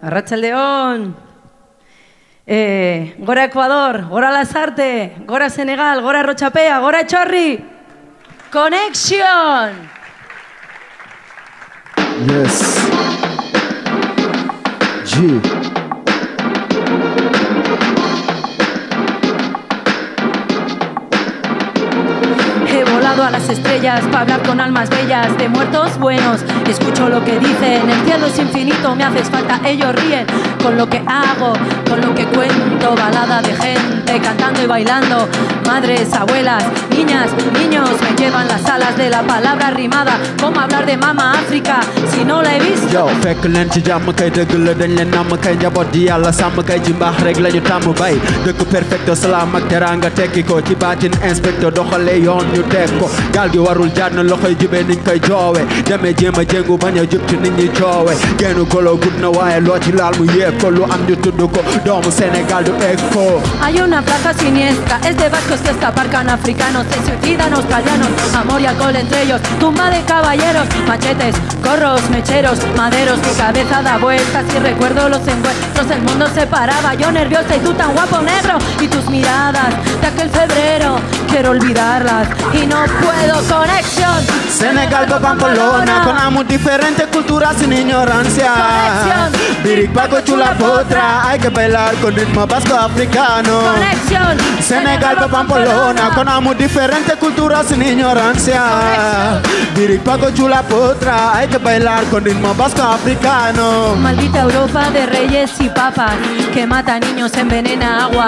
Arrachaldeón. Eh, gora Ecuador, gora Lasarte, gora Senegal, gora Rochapea, gora Chorri. Connection. Yes. G. A las estrellas para hablar con almas bellas de muertos buenos. Escucho lo que dicen, el cielo es infinito, me haces falta, ellos ríen con lo que hago, con lo que cuento. Balada de gente cantando y bailando. Madres, abuelas, niñas, niños me llevan las alas de la palabra rimada. ¿Cómo hablar de mama África si no la he visto? yow fekk leen ci jàmm kay dëgg la dañ leen namm kay njaboot ji yàlla sàmm kay ci mbaax rek la ñu tàmm bay perfecto salaam ak teranga tekki ko ci baatin inspecteur doxale yoon ñu teg ko gaal gi warul na loxoy jubee niñ koy joowe demee jéem a jéngu bañ a jub ci nit ñi coowe geenu golo gudd na waaye loo ci laal am Hay una plaza siniestra, es de vascos que escaparcan africanos, se suicidan australianos, amor y alcohol entre ellos, tumba de caballeros, machetes, corros, mecheros, maderos, mi cabeza da vueltas y recuerdo los encuentros, el mundo se paraba, yo nerviosa y tú tan guapo negro, y tus miradas de aquel febrero, quiero olvidarlas y no puedo, conexión, Sénégal ba Pamplona con amo diferentes culturas sin ignorancia. Conexión. Birik Paco Chula Potra hay que bailar con ritmo vasco africano. Conexión, Sénégal ba Pamplona con amo diferentes culturas sin ignorancia. Birik Paco Chula Potra. Hay que bailar con ritmo vasco africano. Maldita Europa de reyes y papas que mata niños, envenena agua.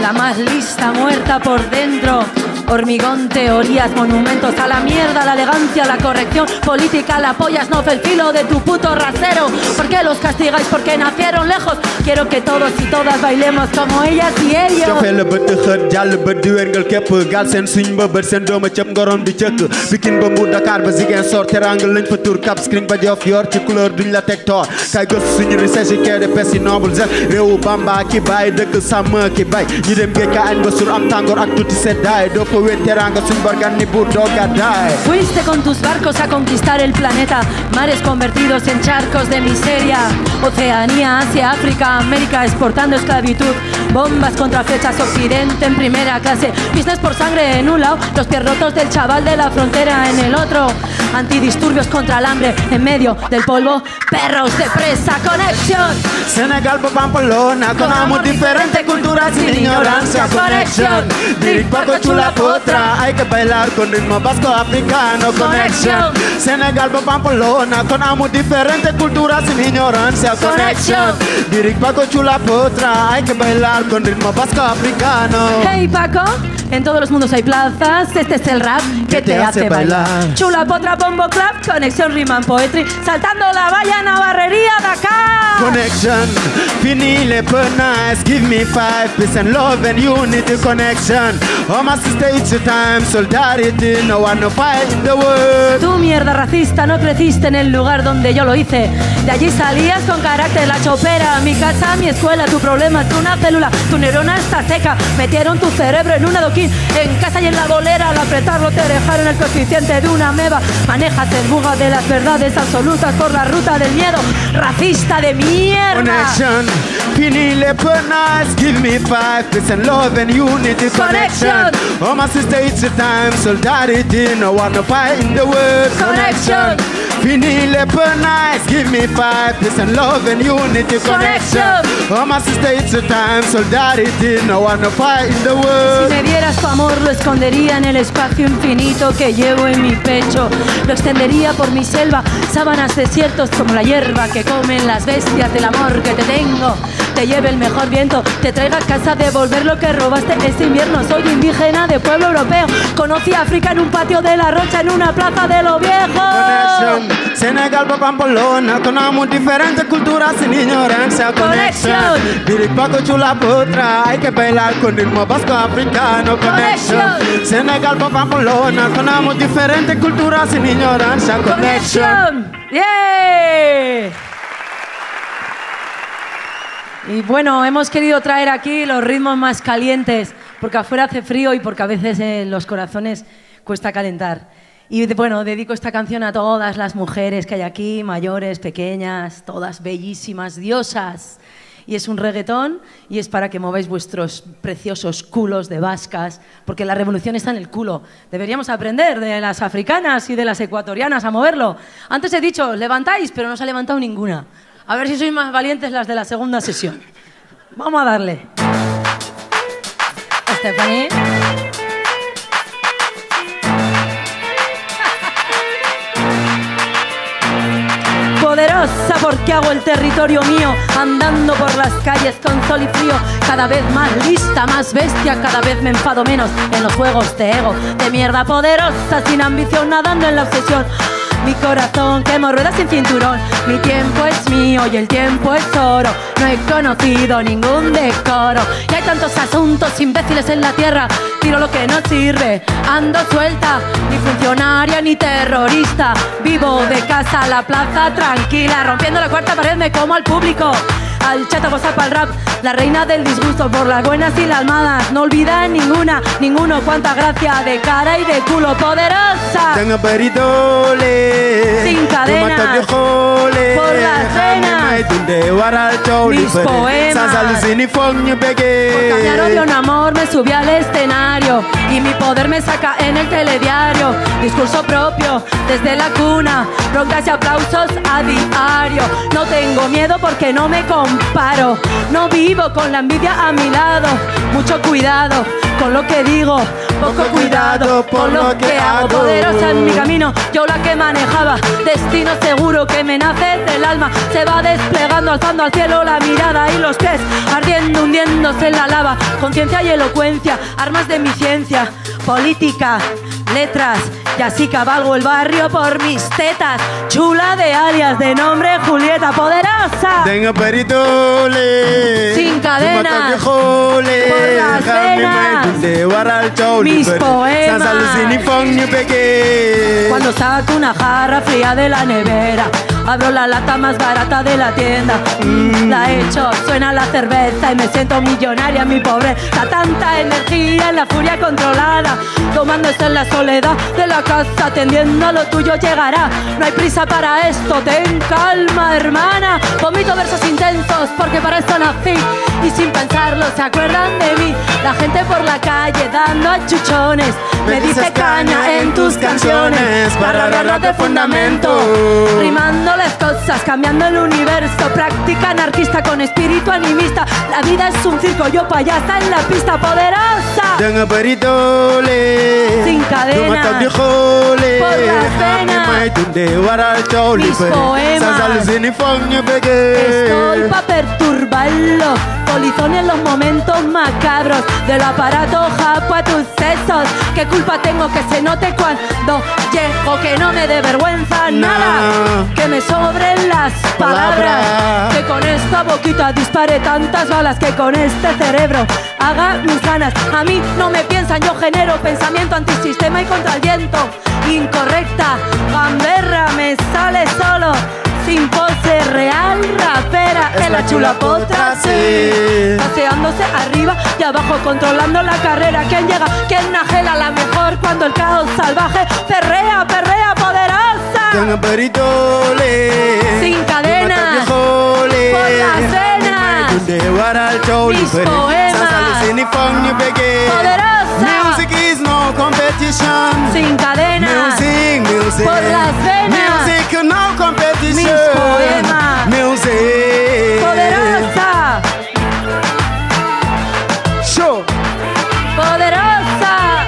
La más lista muerta por dentro. Hormigón, teorías, monumentos a la mierda, la elegancia, la corrección política, la pollas, no el filo de tu puto rasero. ¿Por qué los castigáis? Porque nacieron lejos. Quiero que todos y todas bailemos como ellas y ellos. Bamba teranga bargan ni Fuiste con tus barcos a conquistar el planeta, mares convertidos en charcos de miseria, Oceanía, Asia, África, América exportando esclavitud, bombas contra flechas occidente en primera clase, business por sangre en un lado, los pies rotos del chaval de la frontera en el otro, antidisturbios contra el hambre en medio del polvo, perros de presa, conexión, Sénégal ba Pamplona con amo diferentes culturas sin ignorancia Conexión. Birik Paco Chula Potra hay que bailar con ritmo vasco africano Conexión. Sénégal ba Pamplona con amo diferentes culturas sin ignorancia Conexión. Birik Paco Chula Potra. Hay que bailar con ritmo vasco africano. Hey Paco, en todos los mundos hay plazas, este es el rap que te, hace bailar. Chula, potra, bombo, clap, conexión, rima, poetry, saltando la valla, navarrería, Dakar. Connection, fini les peu nice, give me five peace and love and unity connection. Oh my sister, it's your time, solidarity, no one no fight in the world. Tú mierda racista, no creciste en el lugar donde yo lo hice. De allí salías con carácter, la chopera, mi casa, mi escuela, tu problema es una célula, tu neurona está seca. Metieron tu cerebro en un adoquín, en casa y en la bolera, al apretarlo te dejaron el coeficiente de una meba. Manejas el buga de las verdades absolutas por la ruta del miedo, racista de mierda. Connection, peu nice, give me five peace and love and unity connection. Oh my sister, it's time, solidarity, no one no fight in the world. Connection. Give me five peace and love and unity connection. Oh my sister, it's your time, solidarity, no one no fight in the Si world. me dieras tu amor, lo escondería en el espacio infinito que llevo en mi pecho. Lo extendería por mi selva, sábanas desiertos como la hierba que comen las bestias del amor que te tengo. Te lleve el mejor viento, te traiga a casa, devolver lo que robaste este invierno. Soy indígena de pueblo europeo. Conocí África en un patio de la Rocha, en una plaza de lo viejo. Connection, Senegal pa Pamplona, con amo diferentes culturas sin ignorancia. Connection, Connection. Birik Paco Chula Potra, hay que bailar con ritmo vasco africano. Connection. Senegal pa Pamplona, con amo diferentes culturas sin ignorancia. Connection. Conexión. ¡Yeah! Y bueno, hemos querido traer aquí los ritmos más calientes porque afuera hace frío y porque a veces en los corazones cuesta calentar. Y bueno, dedico esta canción a todas las mujeres que hay aquí, mayores, pequeñas, todas bellísimas, diosas. Y es un reggaetón y es para que mováis vuestros preciosos culos de vascas, porque la revolución está en el culo. Deberíamos aprender de las africanas y de las ecuatorianas a moverlo. Antes he dicho, levantáis, pero no se ha levantado ninguna. A ver si sois más valientes las de la segunda sesión. Vamos a darle. Stephanie. Poderosa porque hago el territorio mío, andando por las calles con sol y frío, cada vez más lista, más bestia, cada vez me enfado menos en los juegos de ego, de mierda poderosa, sin ambición, nadando en la obsesión. Mi corazón quemo ruedas sin cinturón, mi tiempo es mío y el tiempo es oro. No he conocido ningún decoro y hay tantos asuntos imbéciles en la tierra. Tiro lo que no sirve, ando suelta, ni funcionaria ni terrorista. Vivo de casa a la plaza tranquila, rompiendo la cuarta pared me como al público. Al chata WhatsApp al rap, la reina del disgusto por las buenas y las malas. No olvida ninguna, ninguno. Cuánta gracia de cara y de culo poderosa. Tengo peritole Sin cadenas, por las venas. Mis poemas. Por cambiar odio en amor me subí al escenario y mi poder me saca en el telediario. Discurso propio desde la cuna, broncas y aplausos a diario. No tengo miedo porque no me comparo. No vivo con la envidia a mi lado. Mucho cuidado con lo que digo, poco cuidado con lo que hago. Poderosa en mi camino, yo la que manejaba. Destino seguro que me nace del alma. Se va desplegando, alzando al cielo la mirada y los pies ardiendo, hundiéndose en la lava. Conciencia y elocuencia, armas de mi ciencia. Política, letras, y así cabalgo el barrio por mis tetas. Chula de alias, de nombre Julieta, poderosa. Tengo peritole Sin cadenas, por las venas. Mis poemas. Cuando saco una jarra fría de la nevera, abro la lata más barata de la tienda. Mm, la echo, suena la cerveza y me siento millonaria, mi pobreza. Tanta energía en la furia controlada, tomándose en la soledad de la casa, atendiendo a lo tuyo llegará. No hay prisa para esto, ten calma, hermana. Vomito versos intensos porque para esto nací y sin pensarlo se acuerdan de mí. La gente por la calle dando achuchones, me dice caña en tus canciones para de fundamento. Rimando las cosas, cambiando el universo. Práctica anarquista con espíritu animista. La vida es un circo, yo payasa en la pista poderosa. Tengo peritole Sin cadenas, por las venas. Mis poemas. Estoy pa' perturbarlo. Polizón en los momentos macabros del aparato japo a tus sesos. ¿Qué culpa tengo que se note cuando llego? Que no me dé vergüenza nada. Que me sobren las palabras. Palabra. Que con esta boquita dispare tantas balas. Que con este cerebro haga mis ganas. A mí no me piensan, yo genero pensamiento antisistema y contra el viento. Incorrecta, gamberra, me sale solo. Sin pose real, rapera, Es la la chula potra, sí. Paseándose arriba y abajo, controlando la carrera. ¿Quién llega? ¿Quién najela la mejor cuando el caos salvaje perrea, perrea, poderosa? Tengo peritole Sin cadenas, por las venas. Poderosa. Music is no competition Sin cadenas, Music, music por las venas. Music no competition Mis poemas. Music poderosa, Show poderosa.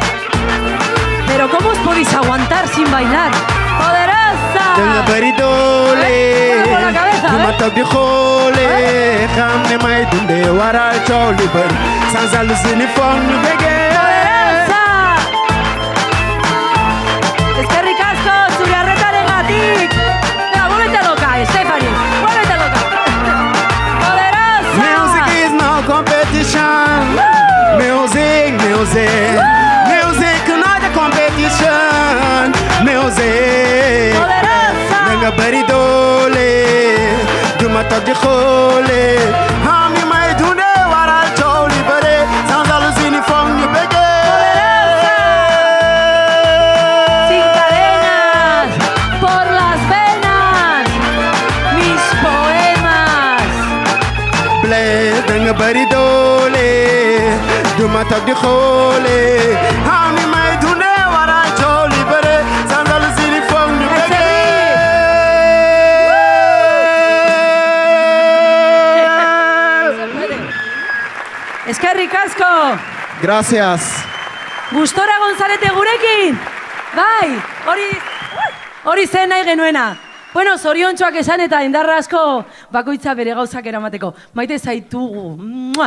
Pero ¿cómo os podéis aguantar sin bailar? Poderosa. Tengo peritole Eh, por la cabeza, fi ma toog di xoolee xam ne may dundee waral coow li bëri sans allu si ni foog ñu bégee. Di xoole xam ni may dundee wara coow li bëre sandal si li foog ñu bëggee Eskerrik asko! Gracias. Gustora Gonzalete gurekin! Bai, hori... Hori zen nahi genuena. Bueno, zoriontxoak esan eta indarra asko bakoitza bere gauzak eramateko. Maite zaitugu. Mua!